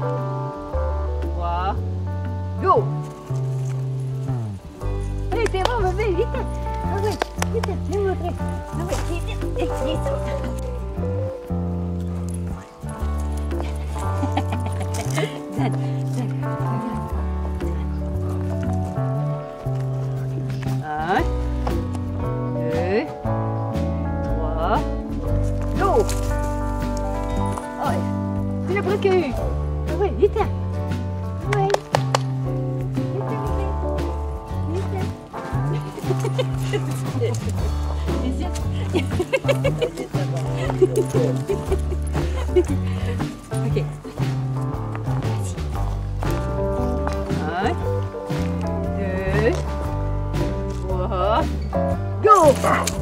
Trois. Go Allez, t'es bon, bébé, vite Ah ouais, vite, viens me montrer. Ah ouais, vite, go!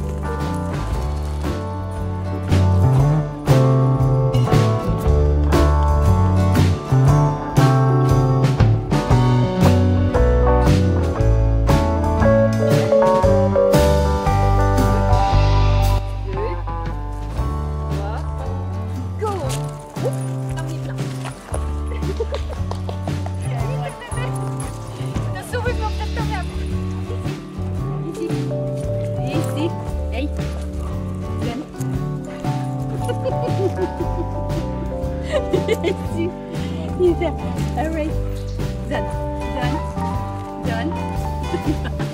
All right. Done. Done. Done.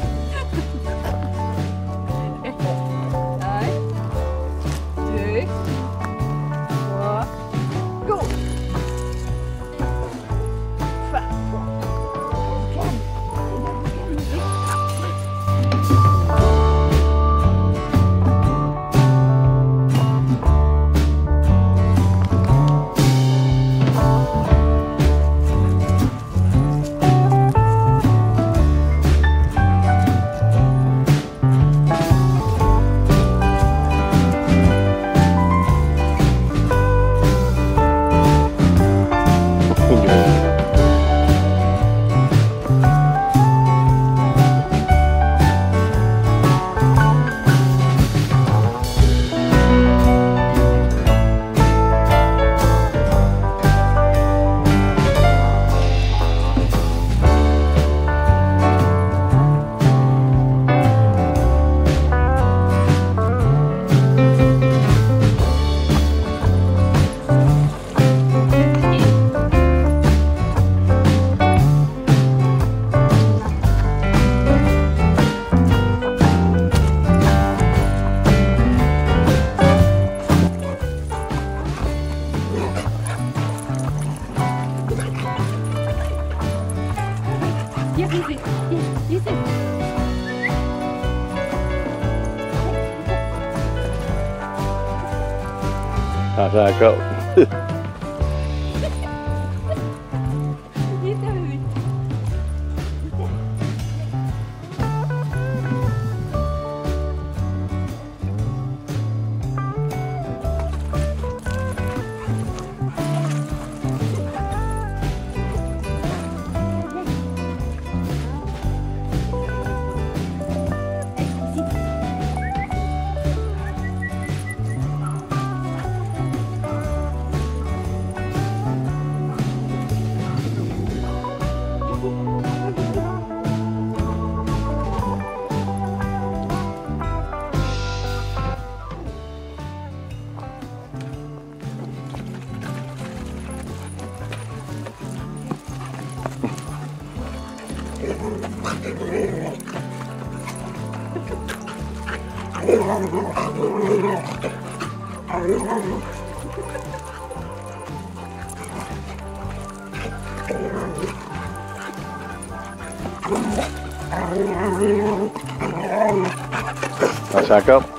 Easy. Easy. How's that go? Vite, How's that go?